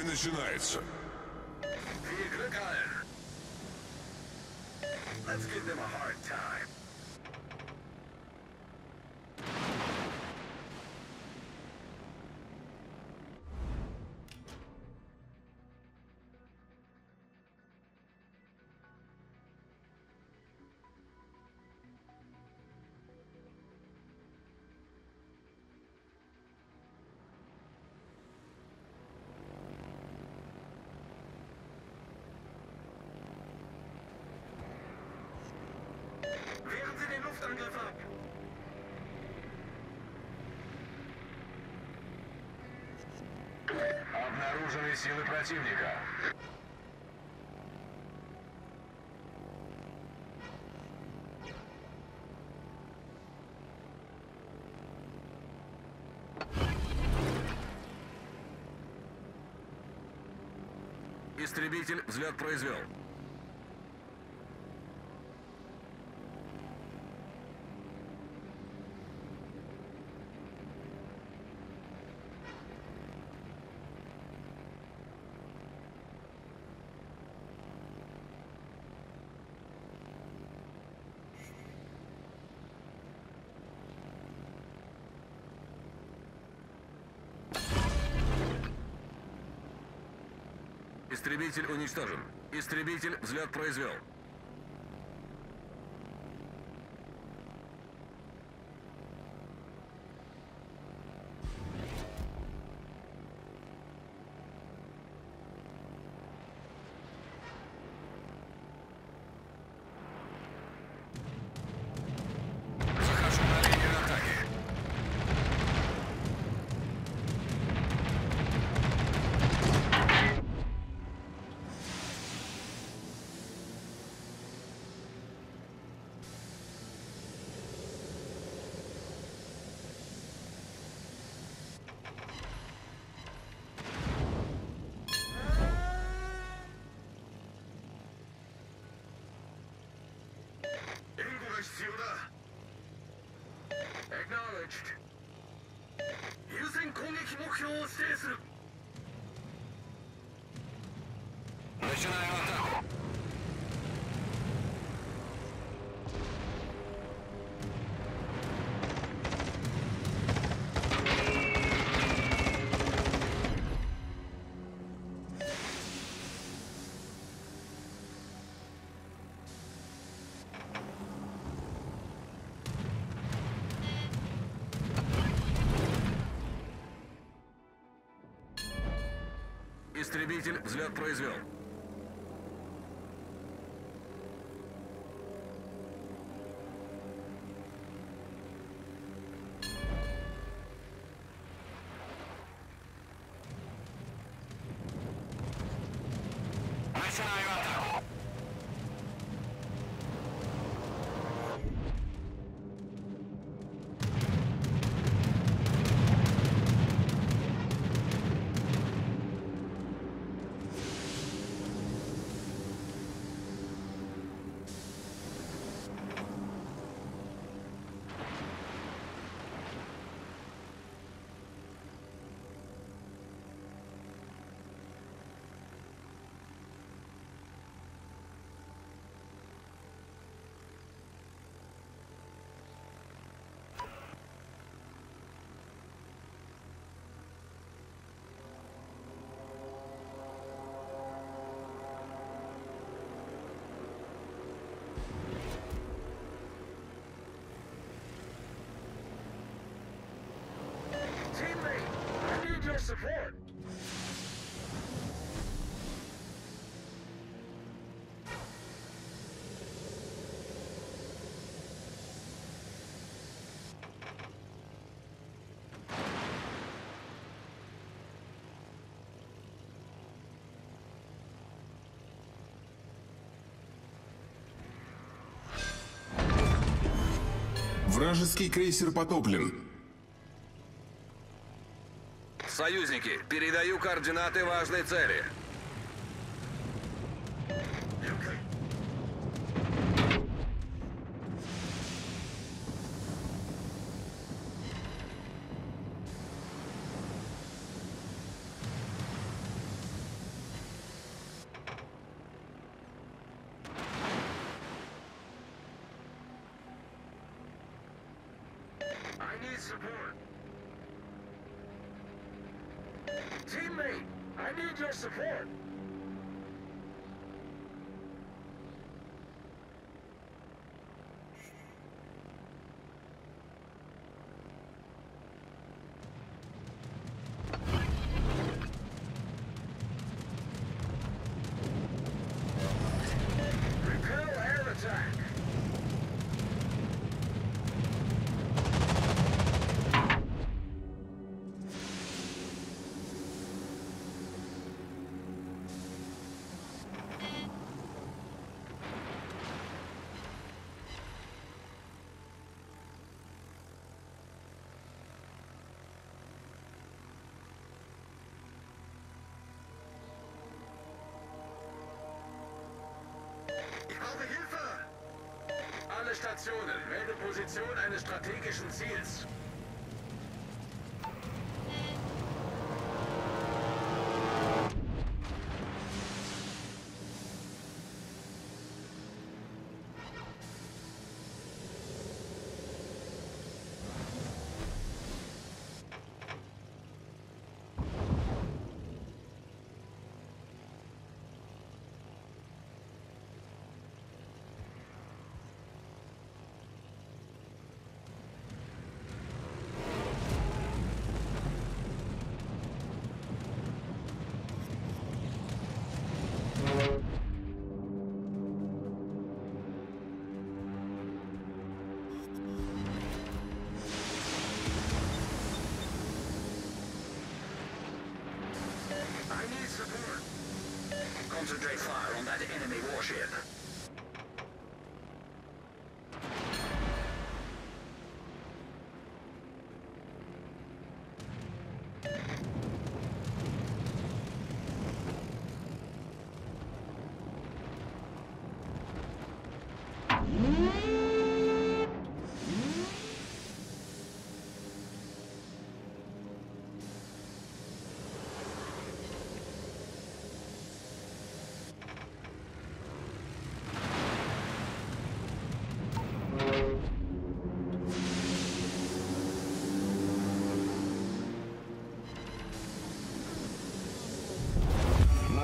Бой начинается. A hard time. Обнаружены силы противника. Истребитель взлет произвел. Истребитель уничтожен. Истребитель взлет произвел. 優先攻撃目標を指定する。Истребитель взлет произвел. Начинаю support. Вражеский крейсер потоплен. Союзники, передаю координаты важной цели. Support. Teammate, I need your support. Brauche Hilfe! Alle Stationen, melde Position eines strategischen Ziels.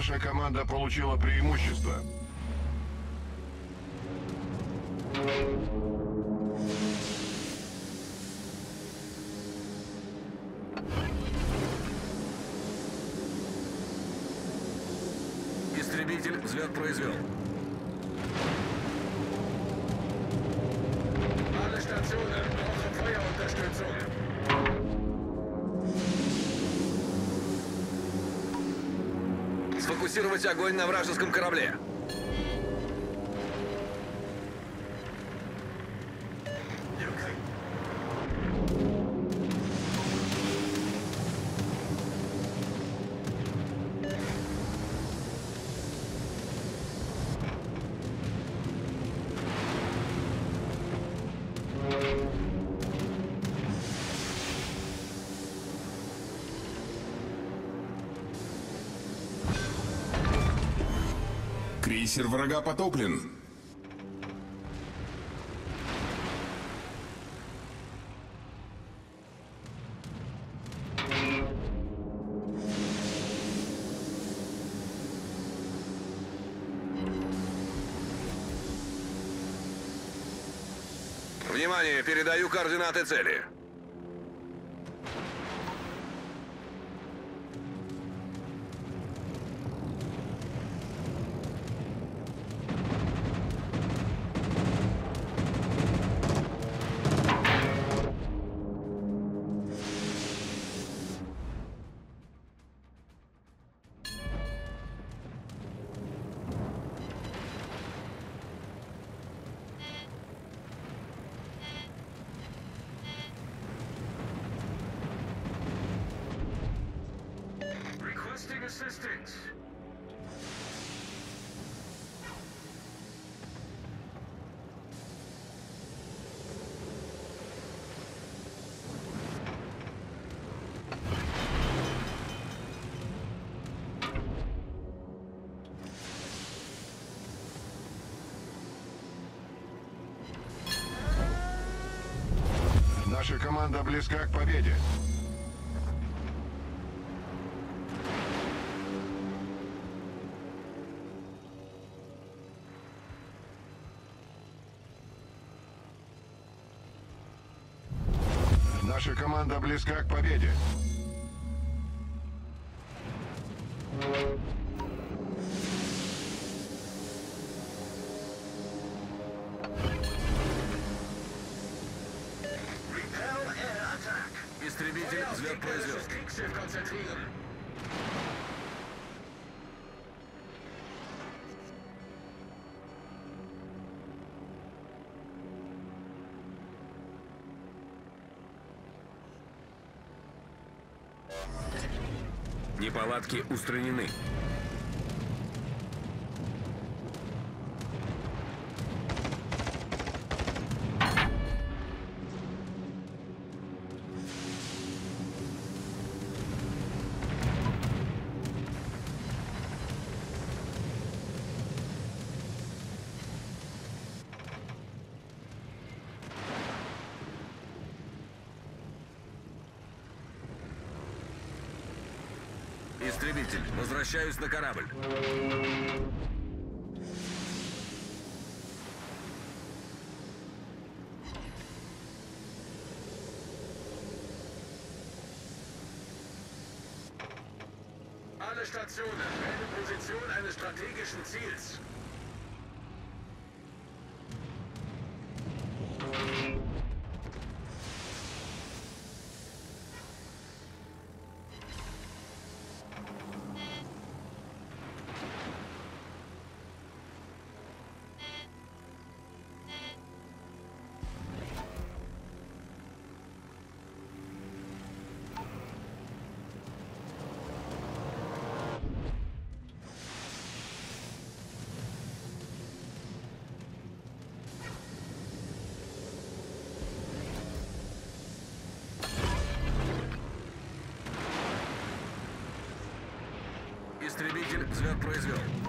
Наша команда получила преимущество. Сфокусировать огонь на вражеском корабле. Крейсер врага потоплен. Внимание, передаю координаты цели. Команда близка к победе. Наша команда близка к победе. Истребитель взлет произвел. Неполадки устранены. Истребитель, возвращаюсь на корабль. Alle Stationen, melde Position eines strategischen Ziels. Взлет произвел.